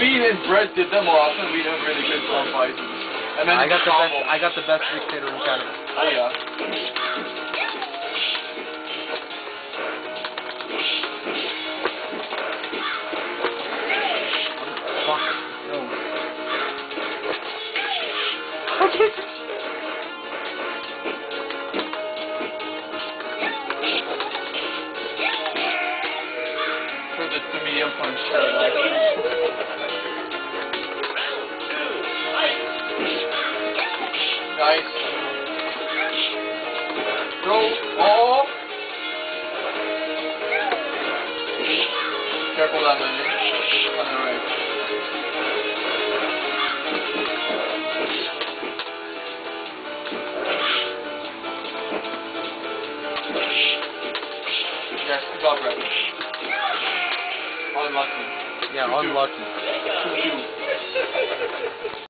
me and Brett did them last and we had really good drum fights. And then I got the best. I got the best dictator in Canada. Oh yeah. For the, medium punch. Nice. Go. Oh. Careful that minute. On the right. Yes, good job, Brett. Unlucky. Yeah, unlucky.